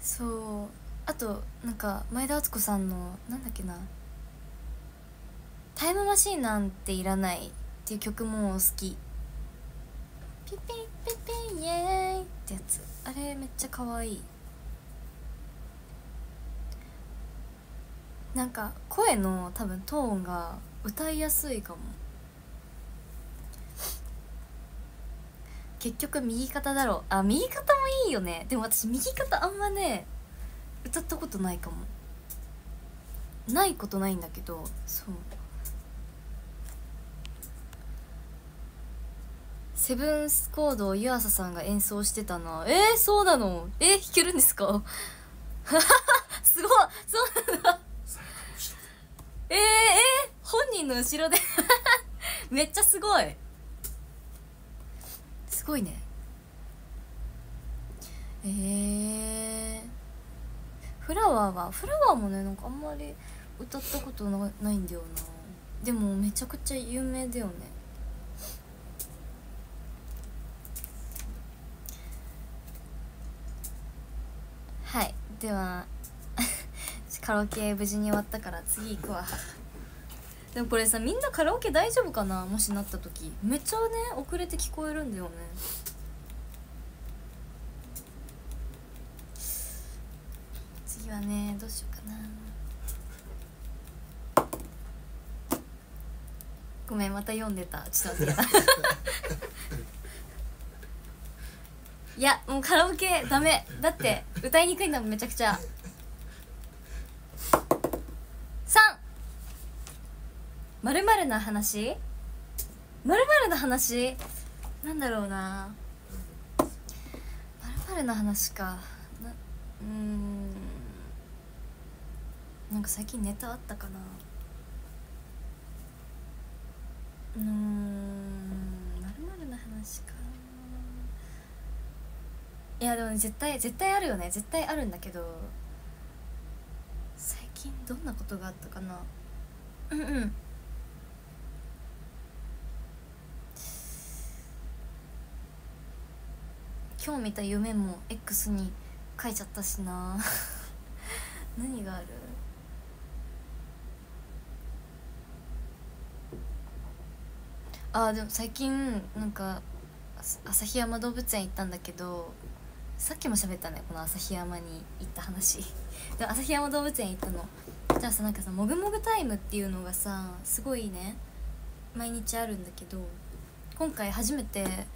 そう。あとなんか前田敦子さんのなんだっけな「タイムマシーンなんていらない」っていう曲も好き。ピピピピイエーイってやつ。あれめっちゃ可愛い。なんか声の多分トーンが歌いやすいかも。結局右肩だろあ右肩もいいよね。でも私右肩あんまね歌ったことないかも。ないことないんだけどそう。セブンスコードを湯浅さんが演奏してたなえー、そうなの？えー、弾けるんですか？すごい。そうなんだえー、えー、本人の後ろで。めっちゃすごいすごいね。えー、フラワーはフラワーもねなんかあんまり歌ったことなないんだよな。でもめちゃくちゃ有名だよね。はい。では カラオケ無事に終わったから次行くわ。でもこれさみんなカラオケ大丈夫かな？もしなった時。めっちゃね遅れて聞こえるんだよね。次はねどうしようかな。ごめんまた読んでた。ちょっと待って。いやもうカラオケダメ。だって歌いにくいんだもんめちゃくちゃ。まるまるな話？まるまるな話？なんだろうな。まるまるな話か。なうん。なんか最近ネタあったかな。うん。まるまるな話か。いやでも、ね、絶対絶対あるよね。絶対あるんだけど。最近どんなことがあったかな。うんうん。今日見た夢も X に書いちゃったしな。何がある？あーでも最近なんか旭山動物園行ったんだけどさっきも喋ったねこの旭山に行った話。で旭山動物園行ったの。じゃあさなんかさもぐもぐタイムっていうのがさすごいね毎日あるんだけど今回初めて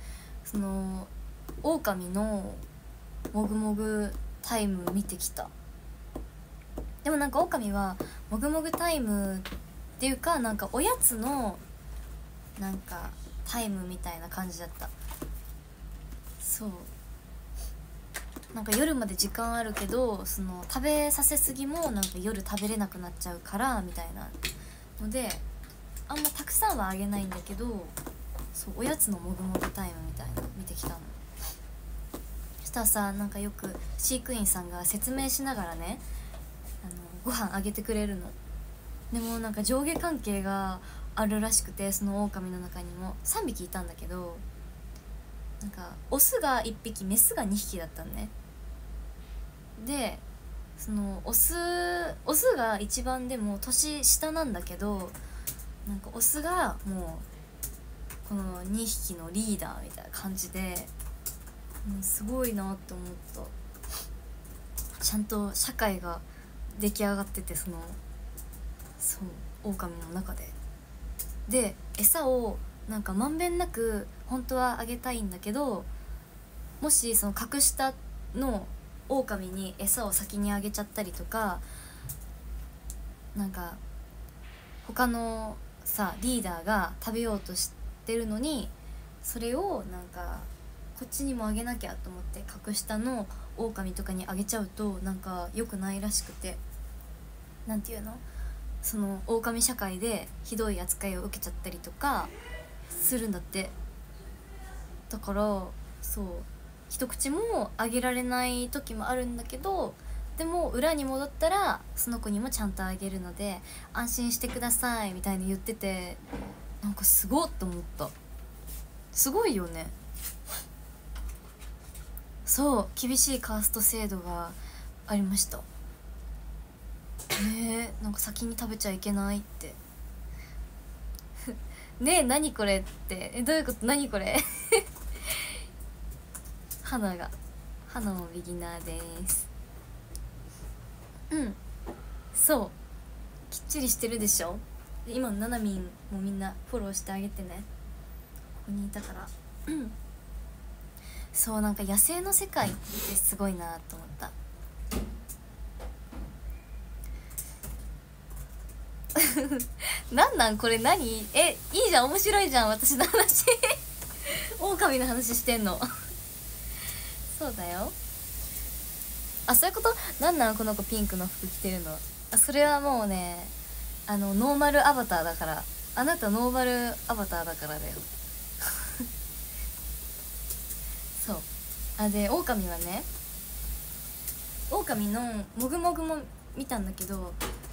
その狼のもぐもぐタイム見てきた。でもなんか狼はもぐもぐタイムっていうかなんかおやつのなんかタイムみたいな感じだった。そう。なんか夜まで時間あるけどその食べさせすぎもなんか夜食べれなくなっちゃうからみたいなのであんまたくさんはあげないんだけどそうおやつのもぐもぐタイムみたいな見てきたの。たさなんかよく飼育員さんが説明しながらねあのご飯あげてくれるの。でもなんか上下関係があるらしくてその狼の中にも。3匹いたんだけどなんかオスが1匹メスが2匹だったのね。でそのオスオスが一番でも年下なんだけどなんかオスがもうこの2匹のリーダーみたいな感じでうん、すごいなって思った。ちゃんと社会が出来上がっててそのそう狼の中で。で餌をなんかまんべんなく本当はあげたいんだけどもしその格下の狼に餌を先にあげちゃったりとかなんか他のさリーダーが食べようとしてるのにそれをなんかこっちにもあげなきゃと思って格下の狼とかにあげちゃうとなんか良くないらしくて。何て言うの？その狼社会でひどい扱いを受けちゃったりとかするんだって。だからそう。一口もあげられない時もあるんだけどでも裏に戻ったらその子にもちゃんとあげるので安心してくださいみたいに言っててなんかすごっと思った。すごいよね。そう厳しいカースト制度がありました。ねえなんか先に食べちゃいけないって。ねえ何これって。えどういうこと？何これ？花が。花もビギナーです。うん。そう。きっちりしてるでしょ？今のななみんもみんなフォローしてあげてね。ここにいたから。うん。そうなんか野生の世界ってすごいなと思った。なんなんこれ何？えいいじゃん面白いじゃん私の話。狼の話してんの。そうだよ。あそういうこと？なんなんこの子ピンクの服着てるの？あそれはもうねあのノーマルアバターだから。あなたノーマルアバターだからだよそうあで狼はね狼のもぐもぐも見たんだけど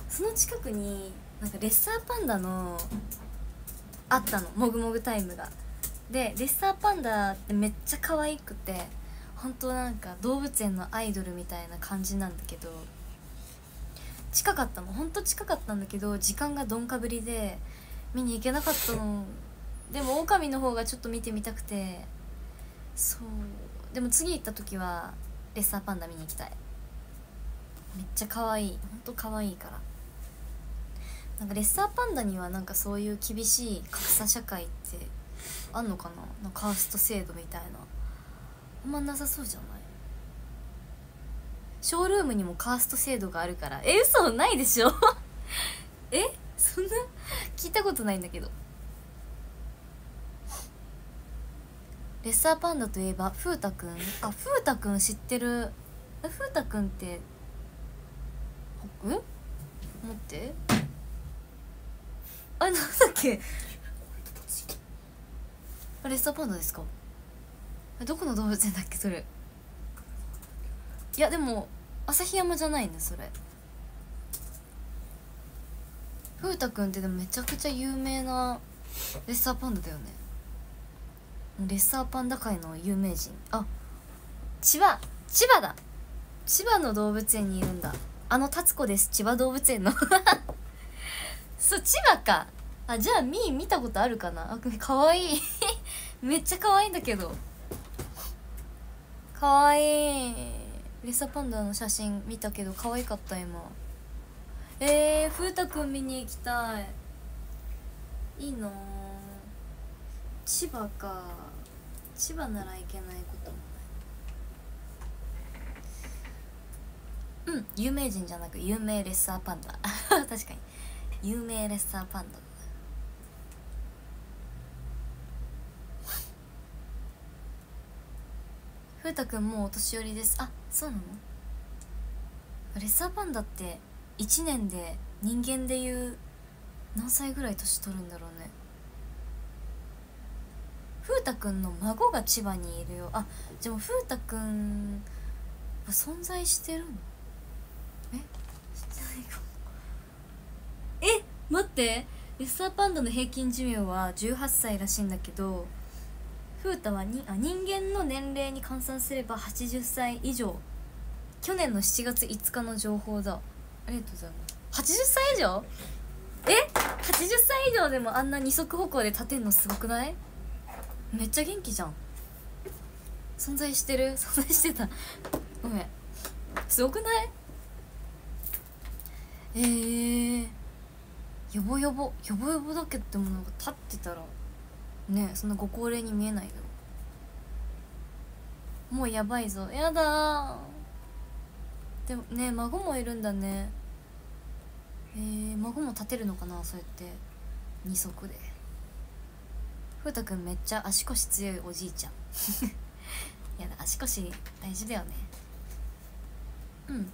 その近くになんかレッサーパンダのあったのもぐもぐタイムが。でレッサーパンダってめっちゃ可愛くて本当なんか動物園のアイドルみたいな感じなんだけど近かったの。ほんと近かったんだけど時間がどんかぶりで見に行けなかったの。でも狼の方がちょっと見てみたくてそう。でも次行った時はレッサーパンダ見に行きたい。めっちゃ可愛い。ほんと可愛いから。なんかレッサーパンダにはなんかそういう厳しい格差社会ってあんのかな？なカースト制度みたいな。あんまなさそうじゃない？ショールームにもカースト制度があるから。え嘘？ないでしょ？え？そんな？聞いたことないんだけど。レッサーパンダといえば風太くん？あ風太くん知ってる。え風太くんってえ待って。あなんだっけ？あレッサーパンダですか？どこの動物園だっけそれ？いやでも旭山じゃないねそれ。風太くんってでもめちゃくちゃ有名なレッサーパンダだよね。レッサーパンダ界の有名人。あ千葉千葉だ。千葉の動物園にいるんだ。あの達子です。千葉動物園の。そう千葉か。あじゃあみー見たことあるかな？あかわい。い めっちゃかわいいんだけど。かわい。いレッサーパンダの写真見たけど可愛かった今。えー、風太くん見に行きたい。いいな千葉か。千葉なら行けないこともない。うん有名人じゃなく有名レッサーパンダ。確かに。有名レッサーパンダ。風太くんもうお年寄りです。あそうなの？レッサーパンダって1年で人間でいう何歳ぐらい年取るんだろうね。風太くんの孫が千葉にいるよ。あでも風太くんは存在してるの？え？知ってないかもえ？待って。レッサーパンダの平均寿命は18歳らしいんだけど風太はにあ人間の年齢に換算すれば80歳以上。去年の7月5日の情報だ。ありがとうございます。80歳以上？え？80歳以上でもあんな二足歩行で立てんのすごくない？めっちゃ元気じゃん。存在してる？存在してた。ごめん。すごくない？えー、よぼよぼよぼよぼだけどもなんか立ってたらねそんなご高齢に見えないよもうやばいぞ。やだでもね孫もいるんだね。えー、孫も立てるのかな？そうやって。二足で。風太くんめっちゃ足腰強いおじいちゃん。いや足腰大事だよね。うん。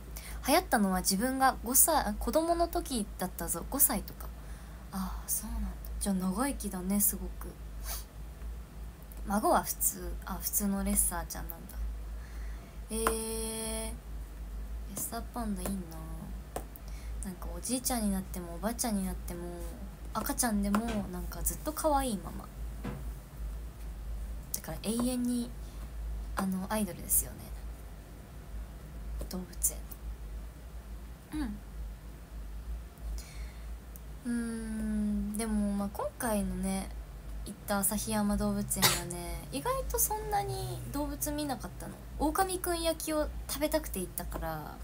流行ったのは自分が5歳子供の時だったぞ。5歳とか。ああそうなんだ。じゃあ長生きだねすごく。孫は普通あ普通のレッサーちゃんなんだ。えー、レッサーパンダいいな。なんかおじいちゃんになってもおばあちゃんになっても赤ちゃんでもなんかずっと可愛いまま。だから永遠にあのアイドルですよね。動物園うん。うんでもまあ今回のね行った旭山動物園はね 意外とそんなに動物見なかったの。狼くん焼きを食べたくて行ったから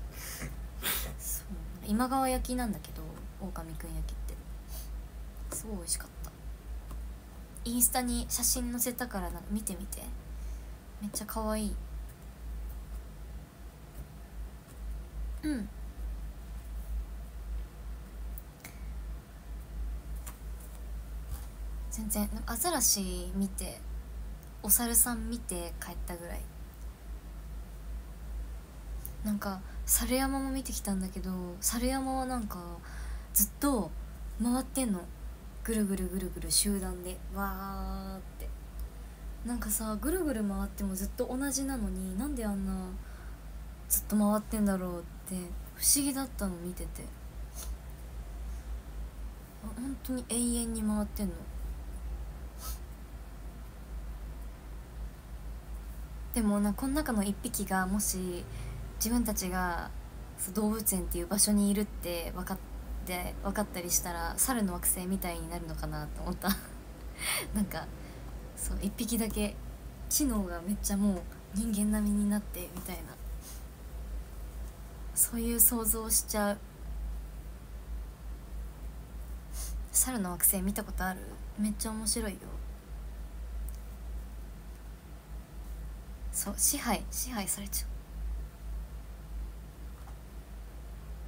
そう今川焼きなんだけど狼くん焼きって。すごい美味しかったインスタに写真載せたからなんか見てみて。めっちゃ可愛い。うん。全然アザラシ見てお猿さん見て帰ったぐらい。なんか猿山も見てきたんだけど猿山はなんかずっと回ってんの。ぐるぐるぐるぐる集団でわーって。なんかさぐるぐる回ってもずっと同じなのになんであんなずっと回ってんだろうって不思議だったの見てて。本当に永遠に回ってんの？でもなこの中の1匹がもし自分たちが動物園っていう場所にいるって分かって分かったりしたら猿の惑星みたいになるのかなと思った。なんかそう1匹だけ知能がめっちゃもう人間並みになってみたいな。そういう想像しちゃう。猿の惑星見たことある？めっちゃ面白いよ。そう支配支配されちゃ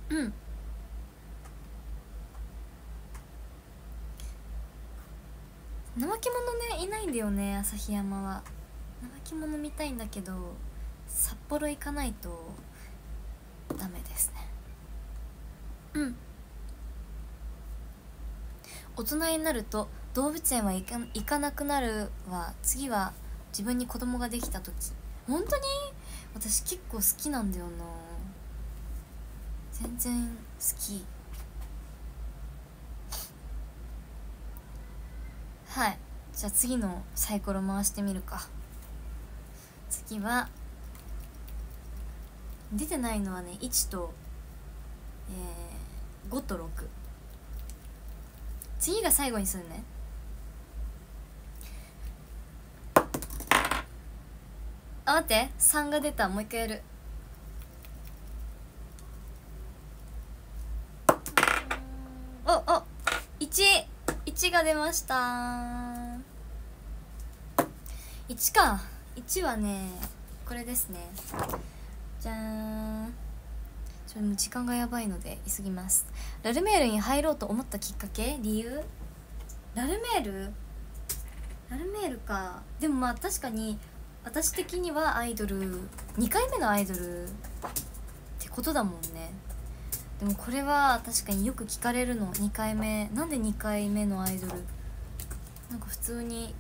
う。うん。怠け者ねいないんだよね旭山は。怠け者見たいんだけど札幌行かないとダメですね。うん。大人になると動物園は行か行かなくなるは次は自分に子供ができた時。本当に？私結構好きなんだよな。全然好きはい。じゃあ次のサイコロ回してみるか。次は出てないのはね1と、えー、5と6次が最後にするね。あ待って。3が出た。もう一回やるおお1 1が出ました。1か。1はねこれですね。じゃーん。ちょっと時間がやばいので急ぎます。ラルメールに入ろうと思ったきっかけ？理由？ラルメール？ラルメールか。でもまあ確かに私的にはアイドル。2回目のアイドルってことだもんね。でもこれは確かによく聞かれるの。2回目。なんで2回目のアイドル？なんか普通に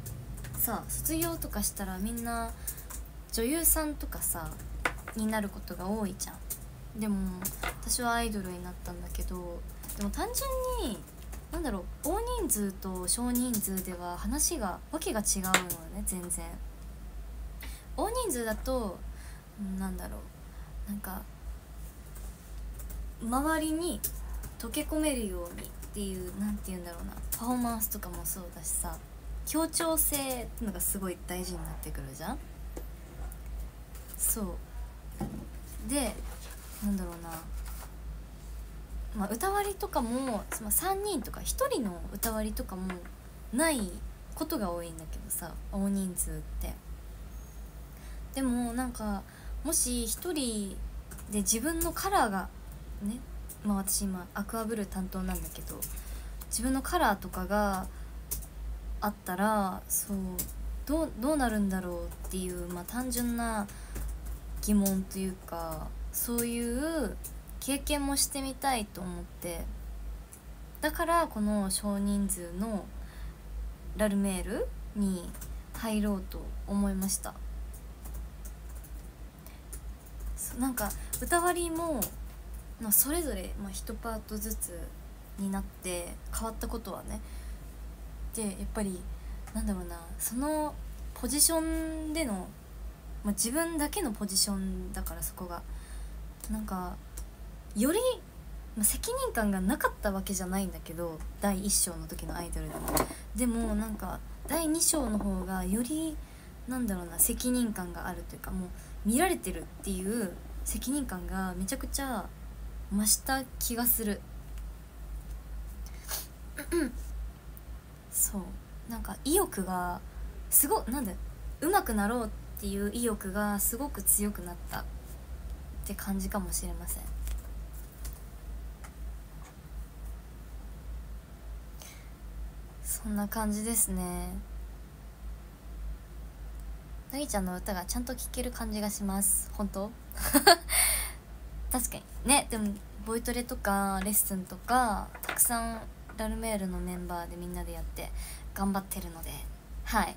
さ卒業とかしたらみんな女優さんとかさになることが多いじゃん。でも私はアイドルになったんだけどでも単純になんだろう大人数と少人数では話がわけが違うのよね全然。大人数だとなんだろうなんか周りに溶け込めるようにっていう何て言うんだろうな。パフォーマンスとかもそうだしさ。協調性ってのがすごい大事になってくるじゃん。そう。でなんだろうな。まあ、歌割りとかも、まあ、3人とか1人の歌割りとかもないことが多いんだけどさ大人数って。でもなんかもし1人で自分のカラーがねまあ私今アクアブルー担当なんだけど自分のカラーとかがあったらそうどうどうなるんだろうっていう、まあ、単純な疑問というかそういう経験もしてみたいと思ってだからこの少人数のラルメールに入ろうと思いました。なんか歌割りもまそれぞれ、まあ、1パートずつになって変わったことはね。でやっぱりなんだろうなそのポジションでの、まあ、自分だけのポジションだからそこが。なんかより、まあ、責任感がなかったわけじゃないんだけど第1章の時のアイドルでも。でもなんか第2章の方がよりなんだろうな責任感があるというかもう見られてるっていう責任感がめちゃくちゃ増した気がする。そう。なんか意欲がすごなんだ上手くなろうっていう意欲がすごく強くなったって感じかもしれません。そんな感じですね。なぎちゃんの歌がちゃんと聴ける感じがします。本当？確かに。ねでもボイトレとかレッスンとかたくさんラルメールのメンバーでみんなでやって頑張ってるので。はい。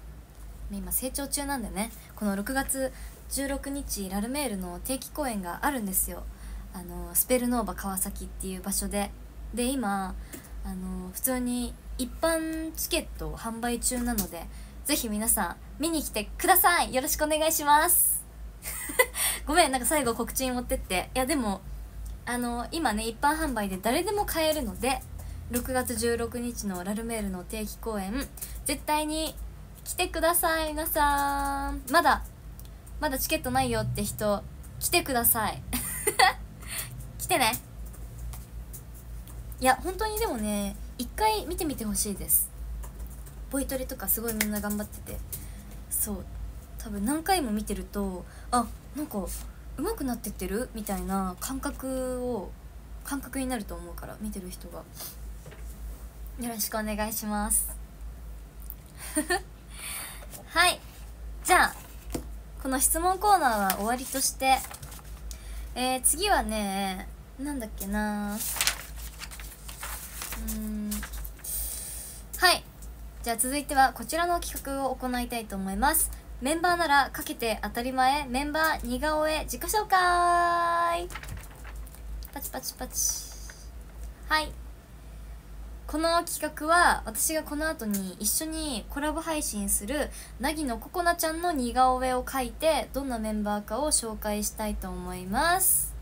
今成長中なんでね。この6月16日ラルメールの定期公演があるんですよ。あのスペルノーバ川崎っていう場所で。で今あの普通に一般チケット販売中なのでぜひ皆さん見に来てください。よろしくお願いします。ごめんなんか最後告知に持ってって。いやでもあの今ね一般販売で誰でも買えるので6月16日のラルメールの定期公演絶対に来てください皆さん。まだまだチケットないよって人来てください。来てね。いや本当にでもね一回見てみてほしいです。ボイトレとかすごいみんな頑張ってて。そう。多分何回も見てるとあなんか上手くなってってる？みたいな感覚を感覚になると思うから見てる人が。よろしくお願いします。はい。じゃあこの質問コーナーは終わりとしてえー、次はねなんだっけな。うん。はい。じゃあ続いてはこちらの企画を行いたいと思います。メンバーならかけて当たり前。メンバー似顔絵自己紹介。パチパチパチ。はい。この企画は私がこの後に一緒にコラボ配信するなぎのここなちゃんの似顔絵を描いてどんなメンバーかを紹介したいと思います。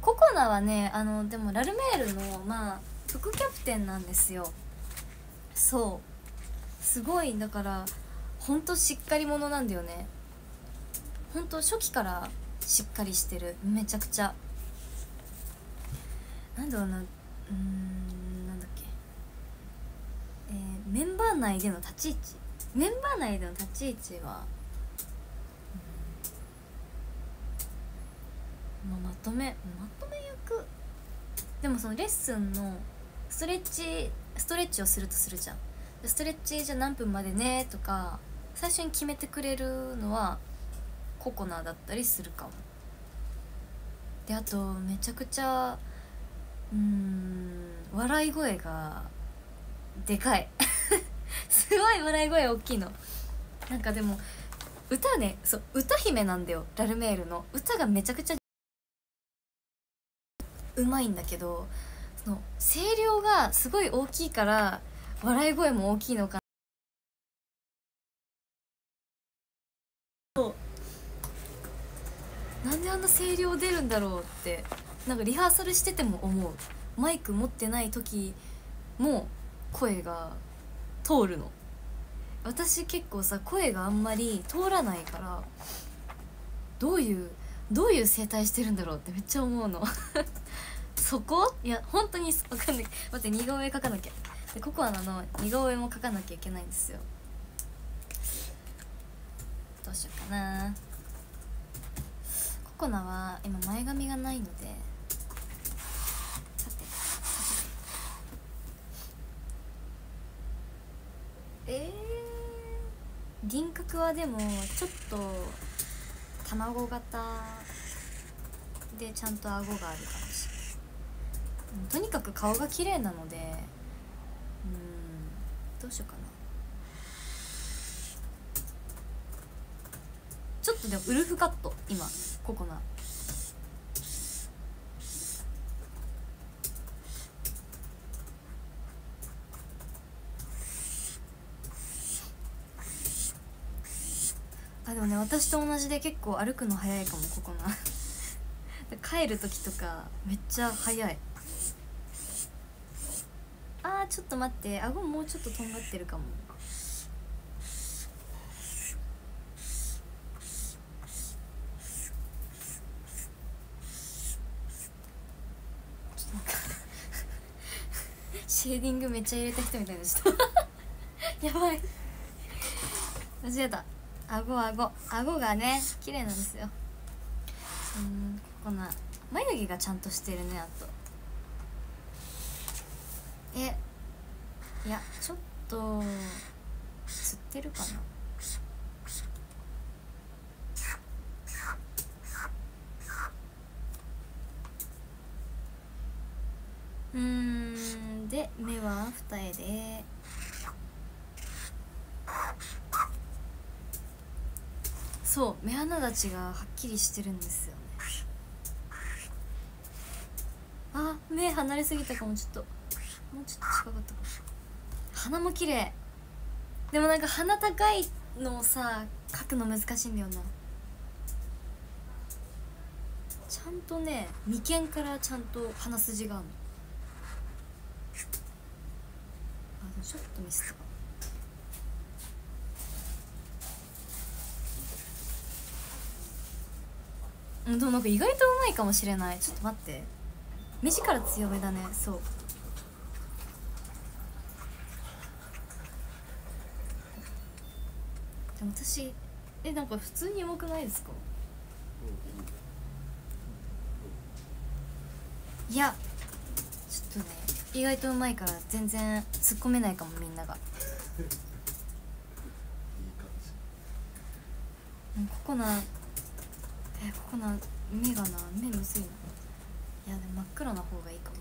ココナはねあのでもラルメールのまあ副キャプテンなんですよ。そう。すごいだからほんとしっかり者なんだよね。ほんと初期からしっかりしてる。めちゃくちゃ。なんだろうな。うんなんだっけ、えーメンバー内での立ち位置。メンバー内での立ち位置は、うん。まあ、まとめ。まとめ役。でもそのレッスンのストレッチストレッチをするとするじゃん。ストレッチじゃ何分までねとか最初に決めてくれるのはココナだったりするかも。であとめちゃくちゃうん笑い声がでかい。すごい笑い声大きいの。なんかでも歌ねそう歌姫なんだよラルメールの。歌がめちゃくちゃうまいんだけどその声量がすごい大きいから笑い声も大きいのかなんであんな声量出るんだろうってなんかリハーサルしてても思う。マイク持ってない時も声が通るの。私結構さ声があんまり通らないからどういうどういう声帯してるんだろうってめっちゃ思うの。そこ？いや本当に分かんない。待って似顔絵描かなきゃ。でココアナの似顔絵も描かなきゃいけないんですよ。どうしようかな。コナは今前髪がないのでさて。えー、輪郭はでもちょっと卵型でちゃんと顎があるかもしれない。とにかく顔が綺麗なのでうんどうしようかな。ちょっとでもウルフカット今。ココナあでもね私と同じで結構歩くの早いかもここな帰る時とかめっちゃ早い。あーちょっと待って顎もうちょっととんがってるかもちょっとなんかシェーディングめっちゃ入れた人みたいなちょっとやばい。間違えた。顎顎。顎がね綺麗なんですよ。うんこんな。眉毛がちゃんとしてるねあと。えいやちょっとつってるかな。うん。で目は二重で。そう目鼻立ちがはっきりしてるんですよね。あ目離れすぎたかもちょっと。もうちょっと近かったかも。鼻も綺麗。でもなんか鼻高いのをさ描くの難しいんだよな。ちゃんとね眉間からちゃんと鼻筋があるのあでもちょっとミスったうん。でもなんか意外とうまいかもしれない。ちょっと待って。目力強めだね。そう。でも私えなんか普通にうまくないですか？いや。ちょっとね。意外とうまいから全然突っ込めないかもみんなが。うんここなえここな目がな目むずいな。いやでも真っ黒な方がいいかも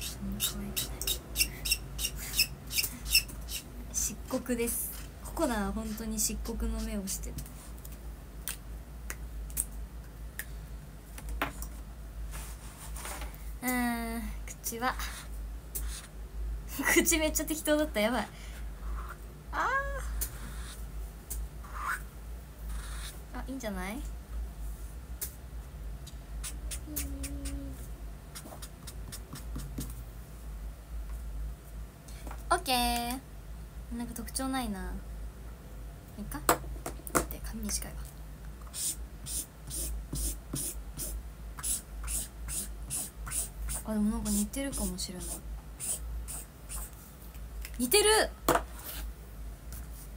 そんな可愛くない漆黒です。ココナは本当に漆黒の目をしてる。うん口は。口めっちゃ適当だった。やばい。ああいいんじゃないオッケーなんか特徴ないないいか待って髪短いわあでもなんか似てるかしれない。似てる。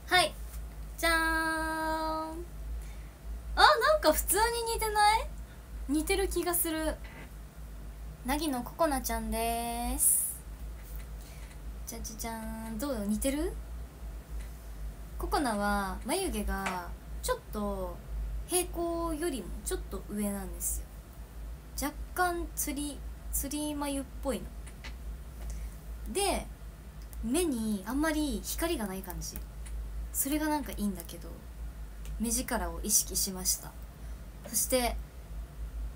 はい。じゃーん。あなんか普通に似てない？似てる気がする。なぎのココナちゃんです。じゃじゃじゃん。どう似てる？ココナは眉毛がちょっと平行よりもちょっと上なんですよ。若干つりつり眉っぽいの。で目にあんまり光がない感じ。それがなんかいいんだけど目力を意識しました。そして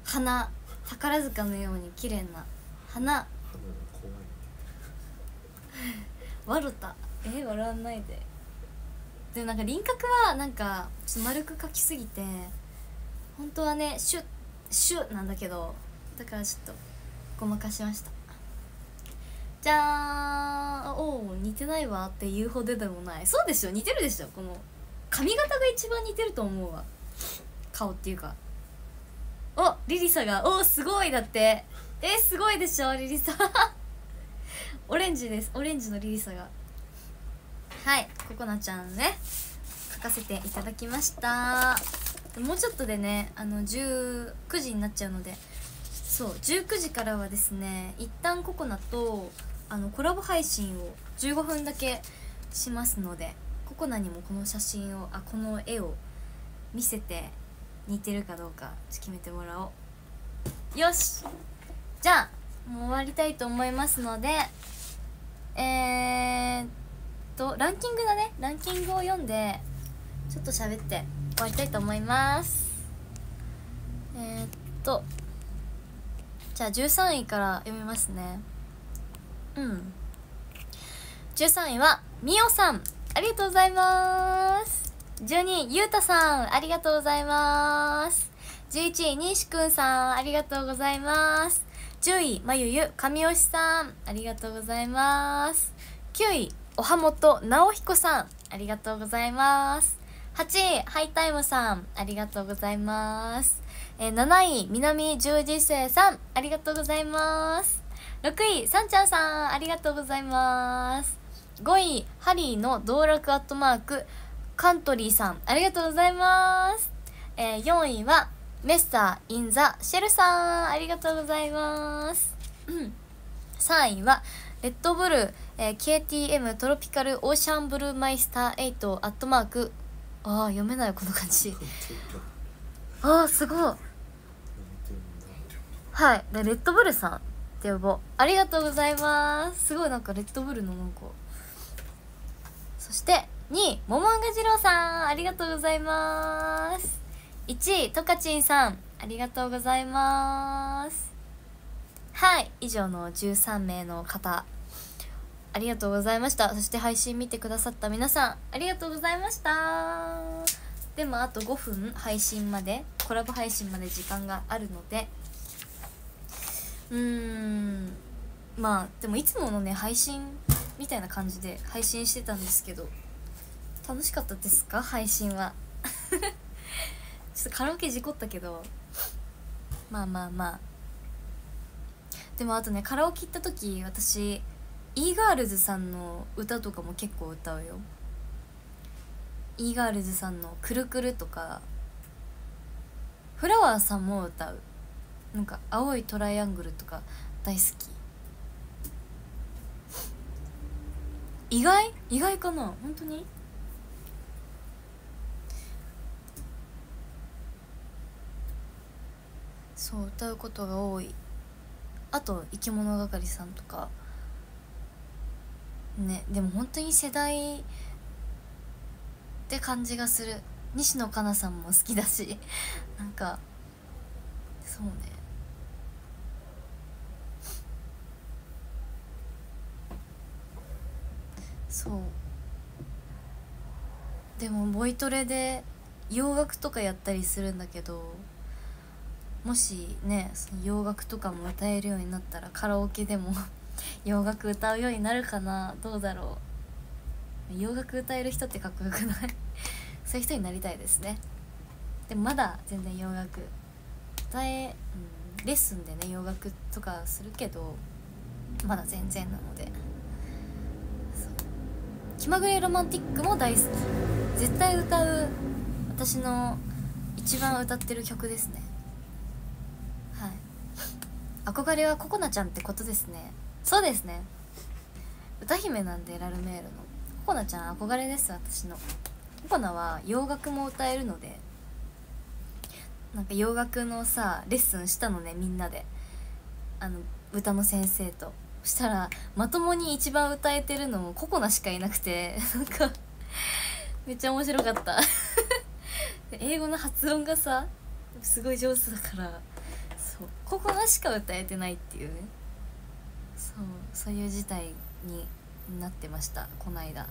鼻宝塚のように綺麗な鼻。笑った。え笑わないで。でもなんか輪郭はなんかちょっと丸く描きすぎて本当はねシュッシュッなんだけどだからちょっとごまかしましたじゃーんおお似てないわって言うほどでもない。そうでしょ似てるでしょ。この髪型が一番似てると思うわ。顔っていうか。おリリサがおおすごいだって。えすごいでしょリリサ。オレンジです。オレンジのリリサが。はいココナちゃんね。書かせていただきました。もうちょっとでねあの19時になっちゃうので。そう19時からはですね一旦ココナとあのコラボ配信を15分だけしますのでココナにもこの写真をあこの絵を見せて似てるかどうか決めてもらおう。よし！じゃあもう終わりたいと思いますのでえー、っとランキングだね。ランキングを読んでちょっと喋って終わりたいと思います。えー、っとじゃあ13位から読みますね。うん。13位はみおさん。ありがとうございます。12位ゆうたさんありがとうございます。11位にしくんさんありがとうございます。10位まゆゆ神吉さんありがとうございます。9位おはもと直彦さんありがとうございます。8位ハイタイムさんありがとうございます。えー、7位南十字星さんありがとうございます。6位さんちゃんさんありがとうございます。5位ハリーの道楽アットマークカントリーさんありがとうございます、えー、4位はメッサーインザシェルさんありがとうございます。3位はレッドブル、えー、KTM トロピカルオーシャンブルーマイスター8アットマーク。ああ読めないこの感じ。ああすごい。はい。でレッドブルさんって呼ぼうありがとうございます。すごいなんかレッドブルのなんか。そして2位モモンガジローさんありがとうございます。1位トカチンさんありがとうございます。はい以上の13名の方。ありがとうございました。そして配信見てくださった皆さんありがとうございました。でもあと5分配信までコラボ配信まで時間があるのでうん。まあでもいつものね配信みたいな感じで配信してたんですけど楽しかったですか？配信は。ちょっとカラオケ事故ったけど。まあまあまあ。でもあとねカラオケ行った時私 e ガールズさんの歌とかも結構歌うよ。E ガールズさんの「くるくる」とかフラワーさんも歌う。なんか「青いトライアングル」とか大好き。意外？意外かな？本当に？そう歌うことが多い。あと生き物係さんとか。ねでも本当に世代って感じがする。西野カナさんも好きだし。なんかそうね。そう。でもボイトレで洋楽とかやったりするんだけどもしねその洋楽とかも歌えるようになったらカラオケでも 洋楽歌うようになるかなどうだろう。洋楽歌える人ってかっこよくない？そういう人になりたいですね。でもまだ全然洋楽歌え、うん、レッスンでね洋楽とかするけどまだ全然なので。気まぐれロマンティックも大好き。絶対歌う私の一番歌ってる曲ですね。はい。憧れはココナちゃんってことですね。そうですね。歌姫なんでラルメールの。ココナちゃん憧れです私の。ココナは洋楽も歌えるので。なんか洋楽のさレッスンしたのねみんなで。あの歌の先生と。そしたらまともに一番歌えてるのもココナしかいなくてなんかめっちゃ面白かった。英語の発音がさすごい上手だからそう。ココナしか歌えてないっていうねそうそういう事態になってましたこの間。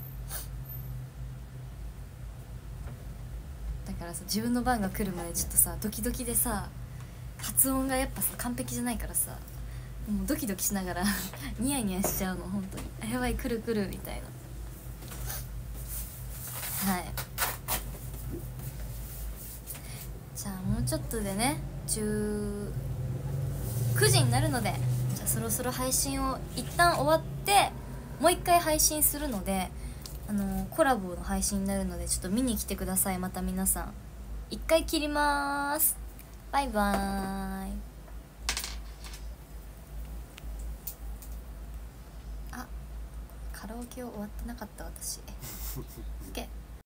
だからさ自分の番が来るまでちょっとさドキドキでさ発音がやっぱさ完璧じゃないからさもうドキドキしながら ニヤニヤしちゃうの本当に。あやばい来る来るみたいな。はい。じゃあもうちょっとでね19時になるのでじゃあそろそろ配信を一旦終わってもう一回配信するのであのコラボの配信になるのでちょっと見に来てくださいまた皆さん。一回切ります。バイバーイあカラオケを終わってなかった私。OK